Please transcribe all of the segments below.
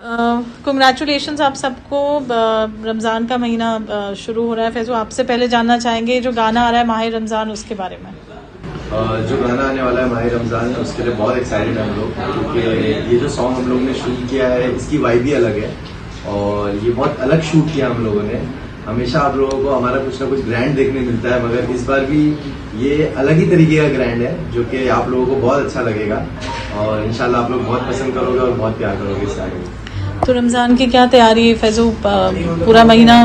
Congratulation uh, आप सबको. रमज़ान का महीना शुरू हो रहा है. फैजू आपसे पहले जानना चाहेंगे जो गाना आ रहा है माह रमज़ान उसके बारे में. जो गाना आने वाला है माह रमज़ान उसके लिए बहुत एक्साइटेड है हम लोग क्योंकि ये जो सॉन्ग हम लोग ने शूट किया है इसकी वाइब भी अलग है और ये बहुत अलग शूट किया हम लोगों ने. हमेशा आप लोगों को हमारा कुछ ना कुछ ग्रैंड देखने मिलता है मगर इस बार भी ये अलग ही तरीके का ग्रैंड है जो कि आप लोगों को बहुत अच्छा लगेगा और इनशाला आप लोग बहुत पसंद करोगे और बहुत प्यार करोगे इस आगे तो रमज़ान की क्या तैयारी है फैजू? पूरा महीना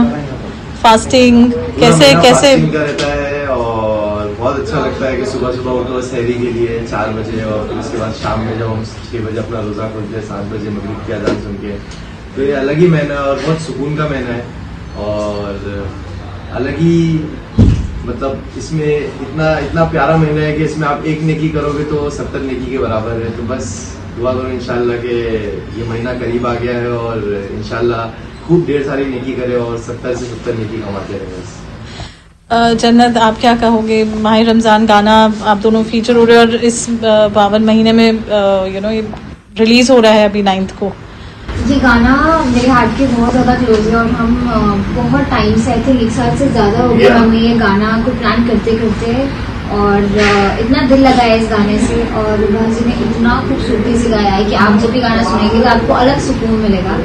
फास्टिंग कैसे कैसे रहता है और बहुत अच्छा लगता है कि सुबह सुबह उठो शहरी के लिए चार बजे और फिर उसके बाद शाम में जब हम छह बजे अपना रोज़ा खोलते हैं सात बजे मगरिब की अजान सुन के तो ये अलग ही महीना है और बहुत सुकून का महीना है और अलग ही मतलब इसमें इतना इतना प्यारा महीना है कि इसमें आप एक नेकी करोगे तो सत्तर नेकी के बराबर है। तो बस दुआ करो इंशाल्लाह कि ये महीना करीब आ गया है और इंशाल्लाह खूब ढेर सारी नेकी करे और सत्तर से सत्तर नेकी कमाते रहे बस। जन्नत आप क्या कहोगे? माह रमज़ान गाना आप दोनों फीचर हो रहे हैं और इस बावन महीने में यू नो ये रिलीज़ हो रहा है अभी नाइन्थ को। ये गाना मेरे हार्ट के बहुत ज़्यादा क्लोज है और हम बहुत टाइम से आई थिंक एक साल से ज़्यादा हो गया हमें ये गाना को प्लान करते करते और इतना दिल लगा है इस गाने से और विभा जी ने इतना खूबसूरती से गाया है कि आप जब भी गाना सुनेंगे तो आपको अलग सुकून मिलेगा।